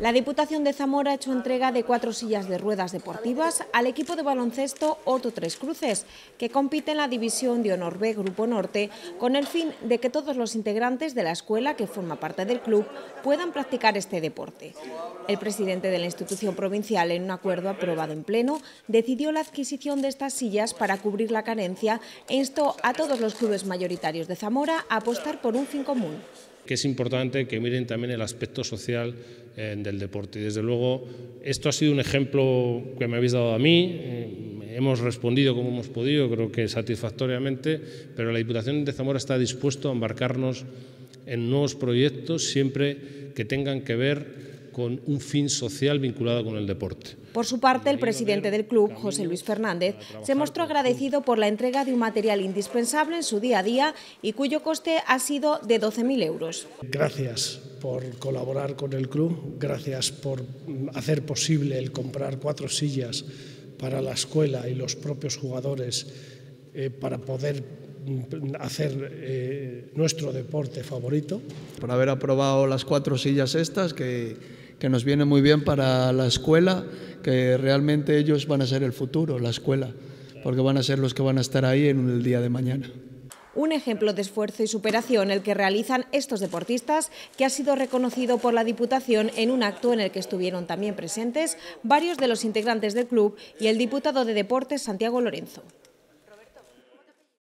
La Diputación de Zamora ha hecho entrega de cuatro sillas de ruedas deportivas al equipo de baloncesto Otto Tres Cruces, que compite en la División de Honor B Grupo Norte, con el fin de que todos los integrantes de la escuela que forma parte del club puedan practicar este deporte. El presidente de la institución provincial, en un acuerdo aprobado en pleno, decidió la adquisición de estas sillas para cubrir la carencia e instó a todos los clubes mayoritarios de Zamora a apostar por un fin común que es importante que miren también el aspecto social eh, del deporte. Y desde luego, esto ha sido un ejemplo que me habéis dado a mí. Eh, hemos respondido como hemos podido, creo que satisfactoriamente, pero la Diputación de Zamora está dispuesto a embarcarnos en nuevos proyectos siempre que tengan que ver con un fin social vinculado con el deporte. Por su parte, el presidente del club, José Luis Fernández, se mostró agradecido por la entrega de un material indispensable en su día a día y cuyo coste ha sido de 12.000 euros. Gracias por colaborar con el club, gracias por hacer posible el comprar cuatro sillas para la escuela y los propios jugadores eh, para poder hacer eh, nuestro deporte favorito. Por haber aprobado las cuatro sillas estas que que nos viene muy bien para la escuela, que realmente ellos van a ser el futuro, la escuela, porque van a ser los que van a estar ahí en el día de mañana. Un ejemplo de esfuerzo y superación el que realizan estos deportistas, que ha sido reconocido por la Diputación en un acto en el que estuvieron también presentes varios de los integrantes del club y el diputado de Deportes Santiago Lorenzo.